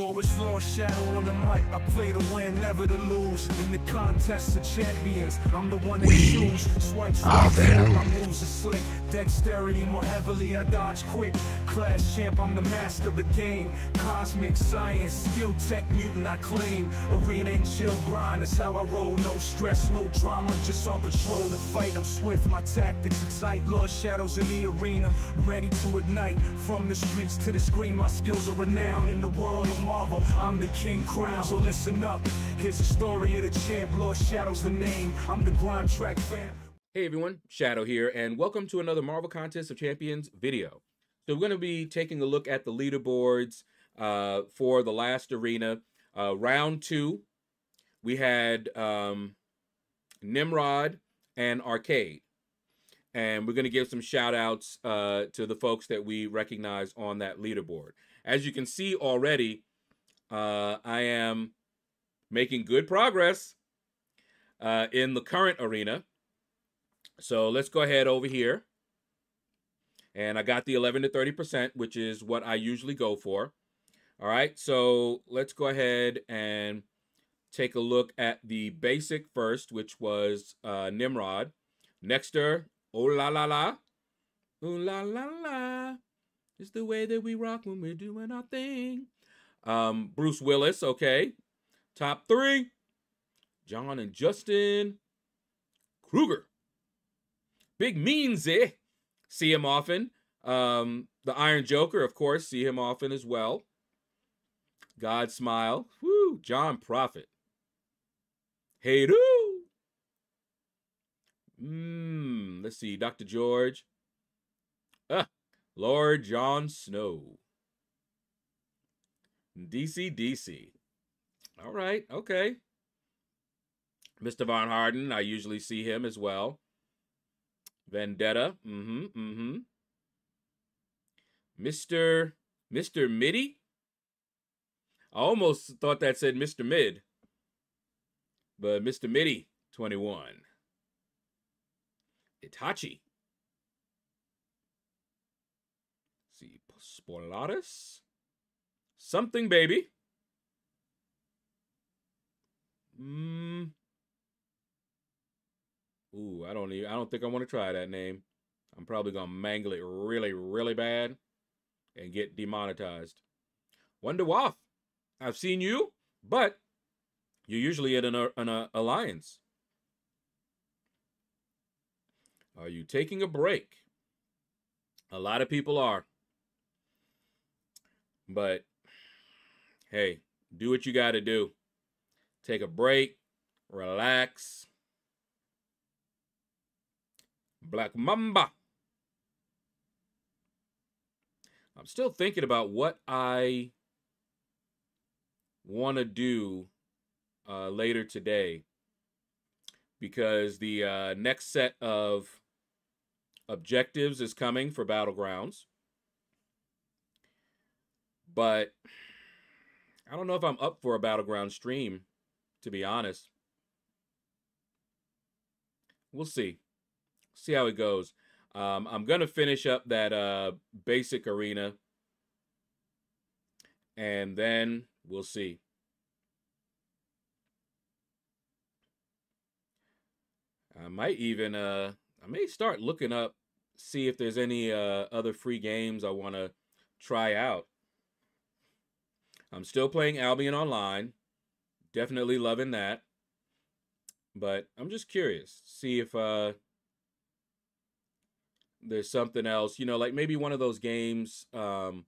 Go as Lord Shaedow on the mic. I play to win, never to lose. In the contest of champions, I'm the one they choose. Swipe, swipe, snap, my moves are slick. Dexterity more heavily, I dodge quick. Class champ, I'm the master of the game. Cosmic science, skill tech mutant, I claim. Arena and chill grind, that's how I roll. No stress, no drama, just on patrol to fight. I'm swift, my tactics excite. Lord Shaedow's in the arena, ready to ignite. From the streets to the screen, my skills are renowned. In the world of I'm the king crown. So listen up, here's the story of the champ. Lord Shaedow's the name, I'm the grind track fan. Hey everyone, Shaedow here, and welcome to another Marvel Contest of Champions video. So we're going to be taking a look at the leaderboards uh, for the last arena. Uh, round two, we had um, Nimrod and Arcade. And we're going to give some shout outs uh, to the folks that we recognize on that leaderboard. As you can see already, uh, I am making good progress uh, in the current arena. So let's go ahead over here. And I got the 11 to 30%, which is what I usually go for. All right, so let's go ahead and take a look at the basic first, which was uh, Nimrod. Nexter, oh la la la. Ooh la la la. It's the way that we rock when we're doing our thing. Um, Bruce Willis, okay. Top three. John and Justin. Kruger. Big Meansy. See him often. Um, the Iron Joker, of course, see him often as well. God Smile. Woo. John Prophet. Hey do. Mmm. Let's see. Dr. George. Ah. Lord John Snow. DC DC. All right. Okay. Mr. Von Harden. I usually see him as well. Vendetta. Mm-hmm. Mm-hmm. Mr. Mr. Middy. I almost thought that said Mr. Mid. But Mr. Middy, 21. Itachi. see, Spolaris. Something baby. Mm. Ooh, I don't even, I don't think I want to try that name. I'm probably gonna mangle it really, really bad and get demonetized. Wonder Waff. I've seen you, but you're usually at an, an uh, alliance. Are you taking a break? A lot of people are. But hey, do what you got to do. Take a break, relax. Black Mamba. I'm still thinking about what I want to do uh, later today because the uh, next set of objectives is coming for Battlegrounds. But I don't know if I'm up for a Battleground stream, to be honest. We'll see. See how it goes. Um, I'm going to finish up that uh, basic arena. And then we'll see. I might even, uh, I may start looking up, see if there's any uh, other free games I want to try out. I'm still playing Albion Online. Definitely loving that. But I'm just curious. See if uh there's something else, you know, like maybe one of those games um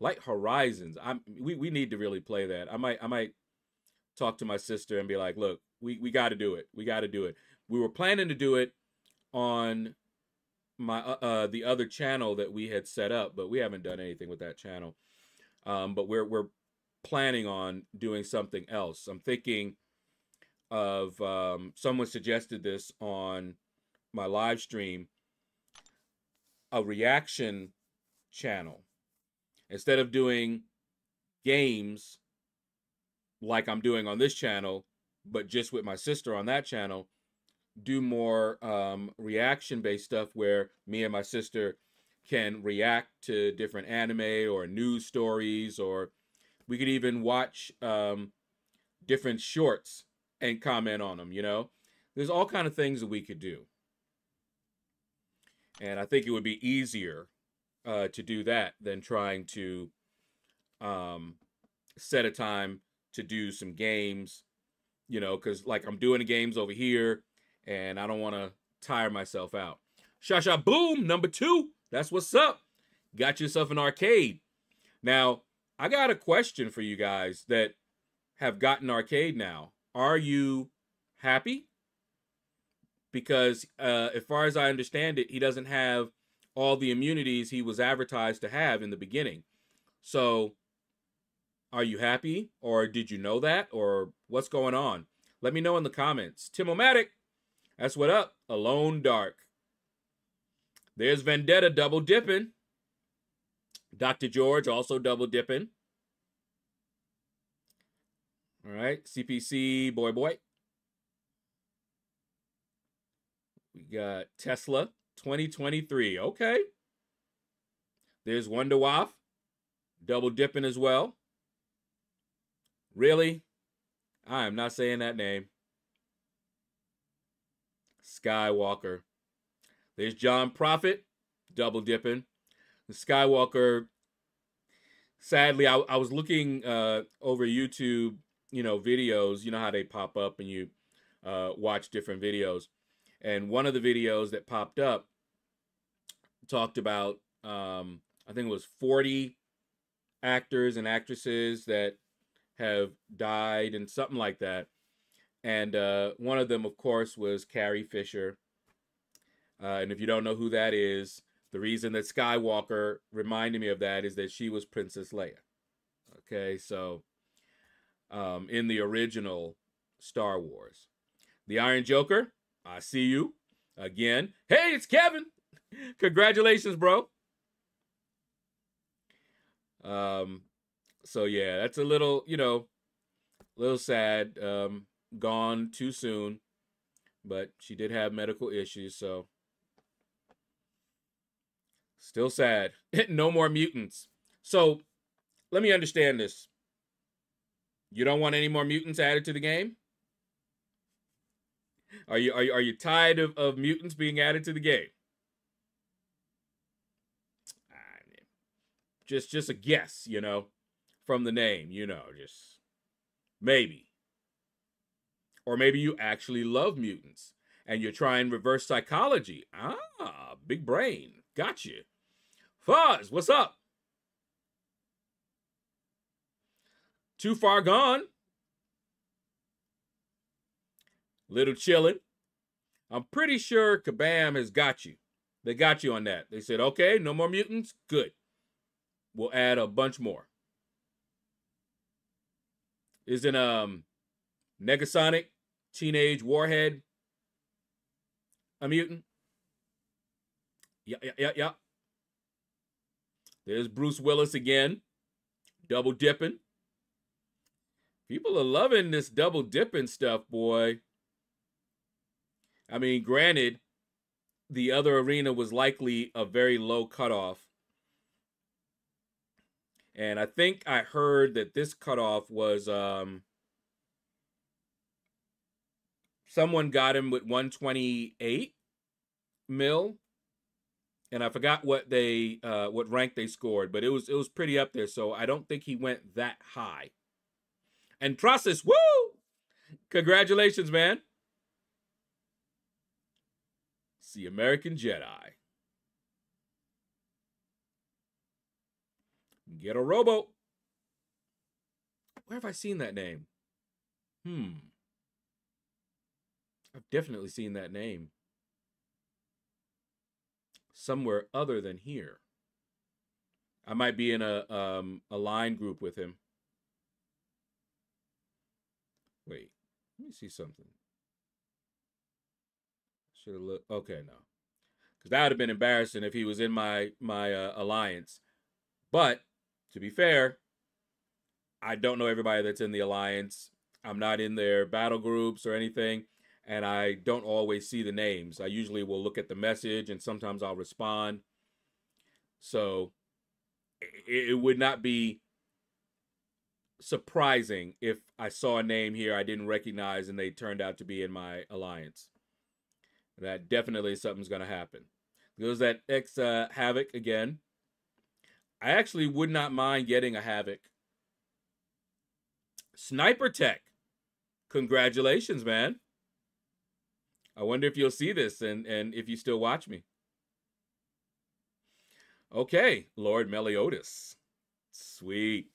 like Horizons. I'm we we need to really play that. I might I might talk to my sister and be like, "Look, we we got to do it. We got to do it." We were planning to do it on my uh, uh, the other channel that we had set up, but we haven't done anything with that channel. Um, but we're we're planning on doing something else. I'm thinking of um, someone suggested this on my live stream a reaction channel instead of doing games like I'm doing on this channel, but just with my sister on that channel, do more um, reaction based stuff where me and my sister can react to different anime or news stories or We could even watch um, different shorts and comment on them. You know, there's all kind of things that we could do, and I think it would be easier uh, to do that than trying to um, set a time to do some games. You know, because like I'm doing the games over here, and I don't want to tire myself out. Shasha boom, number two. That's what's up. Got yourself an arcade. Now, I got a question for you guys that have gotten arcade now. Are you happy? Because uh, as far as I understand it, he doesn't have all the immunities he was advertised to have in the beginning. So, are you happy, or did you know that, or what's going on? Let me know in the comments. Timomatic, that's what up. Alone Dark. There's Vendetta double dipping. Dr. George also double dipping. All right, CPC boy boy. We got Tesla 2023. Okay. There's Wonder Waff double dipping as well. Really? I am not saying that name. Skywalker. There's John Prophet double dipping. The Skywalker. Sadly, I, I was looking uh, over YouTube you know videos you know how they pop up and you uh, watch different videos and one of the videos that popped up talked about um, i think it was 40 actors and actresses that have died and something like that and uh, one of them of course was carrie fisher uh, and if you don't know who that is the reason that skywalker reminded me of that is that she was princess leia okay so um, in the original Star Wars. The Iron Joker, I see you again. Hey, it's Kevin. Congratulations, bro. Um, so yeah, that's a little, you know, a little sad. Um, gone too soon, but she did have medical issues, so still sad. no more mutants. So let me understand this. You don't want any more mutants added to the game? Are you are you, are you tired of, of mutants being added to the game? Just just a guess, you know, from the name, you know, just maybe. Or maybe you actually love mutants and you're trying reverse psychology. Ah, big brain. Got you. Fuzz, what's up? Too far gone. Little chilling. I'm pretty sure Kabam has got you. They got you on that. They said, okay, no more mutants. Good. We'll add a bunch more. Isn't um Negasonic, Teenage Warhead a mutant? Yeah, yeah, yeah, yeah. There's Bruce Willis again, double dipping. People are loving this double dipping stuff, boy. I mean, granted, the other arena was likely a very low cutoff. And I think I heard that this cutoff was um someone got him with 128 mil. And I forgot what they uh what rank they scored, but it was it was pretty up there. So I don't think he went that high and process. Woo! Congratulations, man. See American Jedi. Get a robo. Where have I seen that name? Hmm. I've definitely seen that name. Somewhere other than here. I might be in a um, a line group with him. Wait, let me see something. Should have looked. Okay, no, because that would have been embarrassing if he was in my my uh, alliance. But to be fair, I don't know everybody that's in the alliance. I'm not in their battle groups or anything, and I don't always see the names. I usually will look at the message, and sometimes I'll respond. So it, would not be surprising if I saw a name here I didn't recognize and they turned out to be in my alliance. That definitely something's going to happen. Goes that X uh, Havoc again. I actually would not mind getting a Havoc. Sniper Tech. Congratulations, man. I wonder if you'll see this and, and if you still watch me. Okay, Lord Meliodas. Sweet.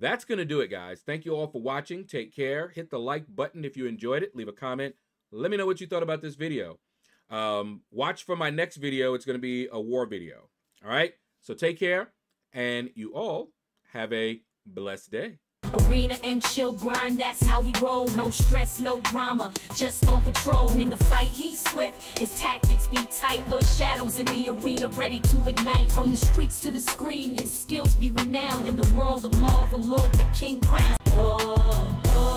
That's going to do it, guys. Thank you all for watching. Take care. Hit the like button if you enjoyed it. Leave a comment. Let me know what you thought about this video. Um, watch for my next video. It's going to be a war video. All right? So take care, and you all have a blessed day. Arena and chill grind, that's how we roll. No stress, no drama, just on patrol. In the fight, he's swift. His tactics be tight. The shadows in the arena, ready to ignite. From the streets to the screen, his skills be renowned in the world of Marvel. Lord, the King crown. Oh. oh.